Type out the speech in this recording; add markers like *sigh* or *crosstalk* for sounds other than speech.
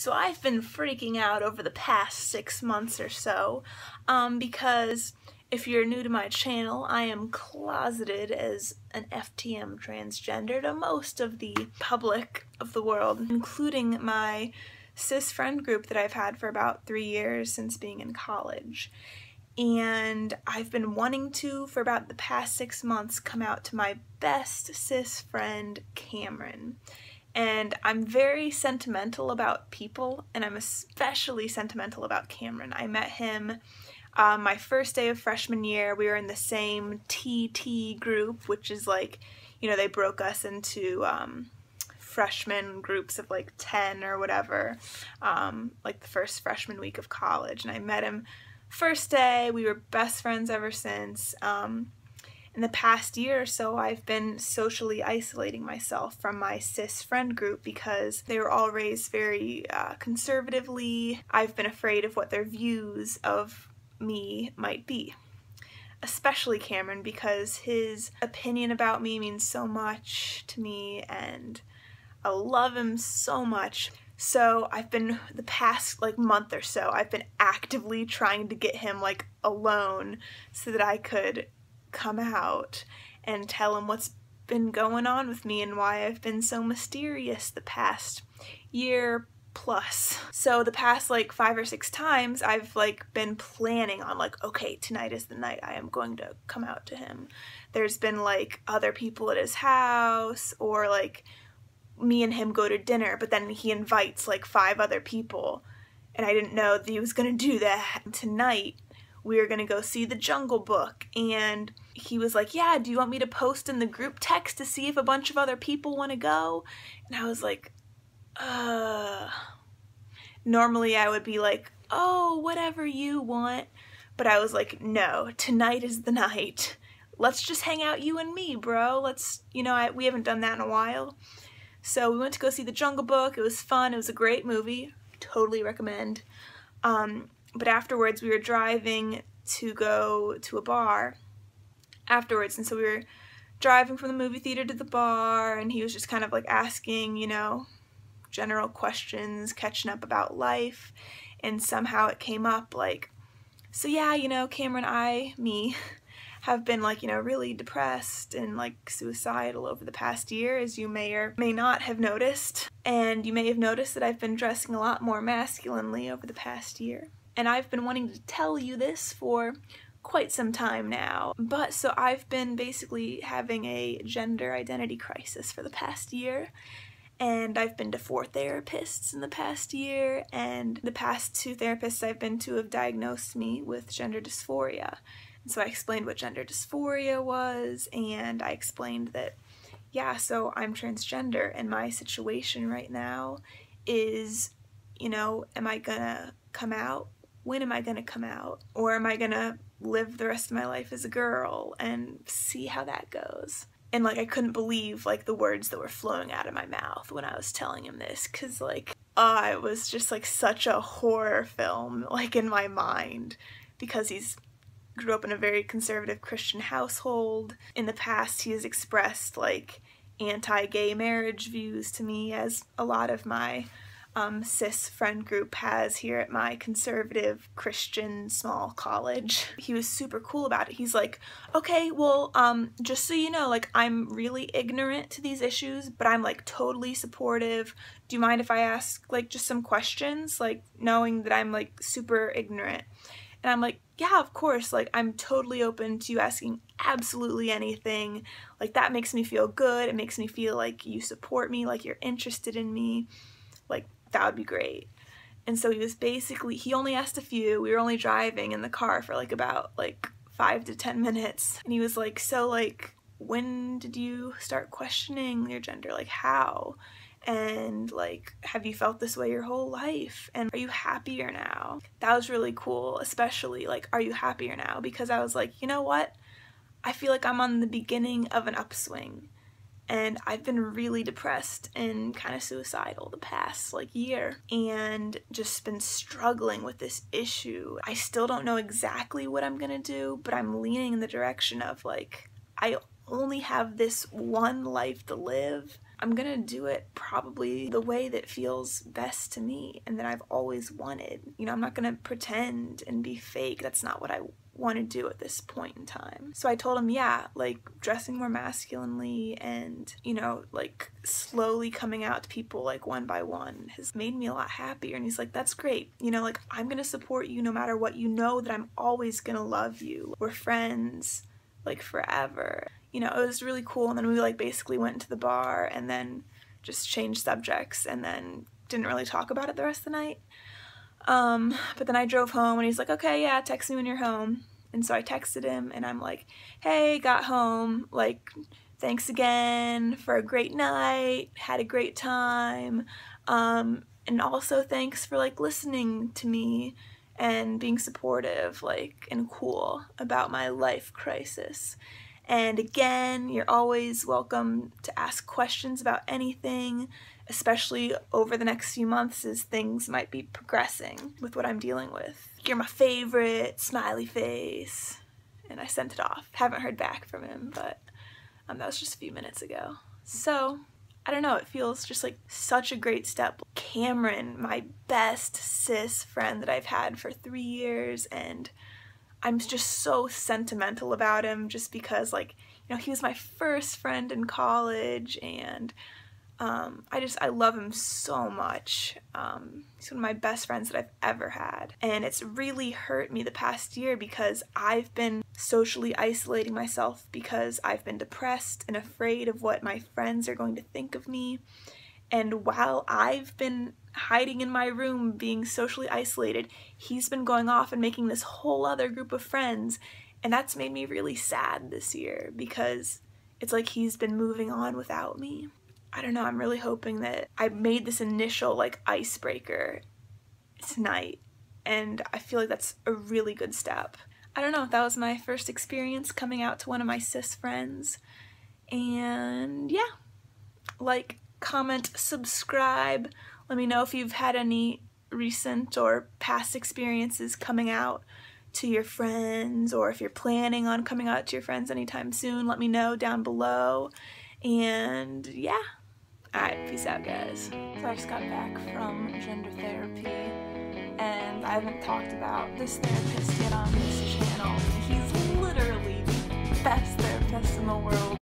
So I've been freaking out over the past six months or so um, because if you're new to my channel, I am closeted as an FTM transgender to most of the public of the world, including my cis friend group that I've had for about three years since being in college. And I've been wanting to, for about the past six months, come out to my best cis friend, Cameron and I'm very sentimental about people, and I'm especially sentimental about Cameron. I met him um, my first day of freshman year. We were in the same TT group, which is like, you know, they broke us into um, freshman groups of like 10 or whatever, um, like the first freshman week of college. And I met him first day. We were best friends ever since. Um, in the past year or so, I've been socially isolating myself from my cis friend group because they were all raised very uh, conservatively. I've been afraid of what their views of me might be. Especially Cameron because his opinion about me means so much to me and I love him so much. So I've been the past like month or so I've been actively trying to get him like alone so that I could come out and tell him what's been going on with me and why I've been so mysterious the past year plus. So the past like five or six times I've like been planning on like, okay, tonight is the night I am going to come out to him. There's been like other people at his house or like me and him go to dinner, but then he invites like five other people and I didn't know that he was gonna do that. Tonight we are gonna go see the Jungle Book and he was like, yeah, do you want me to post in the group text to see if a bunch of other people want to go? And I was like, uh, normally I would be like, oh, whatever you want. But I was like, no, tonight is the *laughs* night. Let's just hang out, you and me, bro. Let's, you know, I, we haven't done that in a while. So we went to go see The Jungle Book. It was fun. It was a great movie. Totally recommend. Um, but afterwards, we were driving to go to a bar afterwards. And so we were driving from the movie theater to the bar, and he was just kind of like asking, you know, general questions, catching up about life. And somehow it came up like, so yeah, you know, Cameron, I, me, *laughs* have been like, you know, really depressed and like suicidal over the past year, as you may or may not have noticed. And you may have noticed that I've been dressing a lot more masculinely over the past year. And I've been wanting to tell you this for quite some time now. But so I've been basically having a gender identity crisis for the past year. And I've been to four therapists in the past year, and the past two therapists I've been to have diagnosed me with gender dysphoria. And so I explained what gender dysphoria was, and I explained that, yeah, so I'm transgender, and my situation right now is, you know, am I gonna come out? When am I gonna come out? Or am I gonna live the rest of my life as a girl and see how that goes. And like I couldn't believe like the words that were flowing out of my mouth when I was telling him this cuz like uh, it was just like such a horror film like in my mind because he's grew up in a very conservative Christian household. In the past he has expressed like anti-gay marriage views to me as a lot of my um, cis friend group has here at my conservative Christian small college. He was super cool about it. He's like, okay, well, um, just so you know, like, I'm really ignorant to these issues, but I'm like totally supportive. Do you mind if I ask like just some questions, like knowing that I'm like super ignorant? And I'm like, yeah, of course, like I'm totally open to you asking absolutely anything. Like that makes me feel good. It makes me feel like you support me, like you're interested in me. Like that would be great. And so he was basically, he only asked a few. We were only driving in the car for like about like five to 10 minutes. And he was like, so like, when did you start questioning your gender? Like how? And like, have you felt this way your whole life? And are you happier now? That was really cool, especially like, are you happier now? Because I was like, you know what? I feel like I'm on the beginning of an upswing and I've been really depressed and kind of suicidal the past like year and just been struggling with this issue. I still don't know exactly what I'm gonna do, but I'm leaning in the direction of like, I only have this one life to live. I'm gonna do it probably the way that feels best to me and that I've always wanted. You know, I'm not gonna pretend and be fake. That's not what I want to do at this point in time. So I told him, yeah, like dressing more masculinely and, you know, like slowly coming out to people like one by one has made me a lot happier. And he's like, that's great. You know, like I'm going to support you no matter what. You know that I'm always going to love you. We're friends like forever. You know, it was really cool. And then we like basically went to the bar and then just changed subjects and then didn't really talk about it the rest of the night. Um, but then I drove home and he's like, okay, yeah, text me when you're home. And so I texted him and I'm like, hey, got home. Like, thanks again for a great night. Had a great time. Um, and also thanks for like listening to me and being supportive, like, and cool about my life crisis. And again, you're always welcome to ask questions about anything, especially over the next few months as things might be progressing with what I'm dealing with. You're my favorite, smiley face. And I sent it off. Haven't heard back from him, but um, that was just a few minutes ago. So, I don't know, it feels just like such a great step. Cameron, my best cis friend that I've had for three years, and I'm just so sentimental about him just because, like, you know, he was my first friend in college, and um, I just, I love him so much. Um, he's one of my best friends that I've ever had. And it's really hurt me the past year because I've been socially isolating myself because I've been depressed and afraid of what my friends are going to think of me. And while I've been hiding in my room being socially isolated, he's been going off and making this whole other group of friends. And that's made me really sad this year because it's like he's been moving on without me. I don't know, I'm really hoping that I made this initial like icebreaker tonight and I feel like that's a really good step. I don't know, if that was my first experience coming out to one of my cis friends and yeah, like, comment, subscribe, let me know if you've had any recent or past experiences coming out to your friends or if you're planning on coming out to your friends anytime soon, let me know down below. And yeah. Alright, peace out guys. So I just got back from gender therapy and I haven't talked about this therapist yet on this channel. He's literally the best therapist in the world.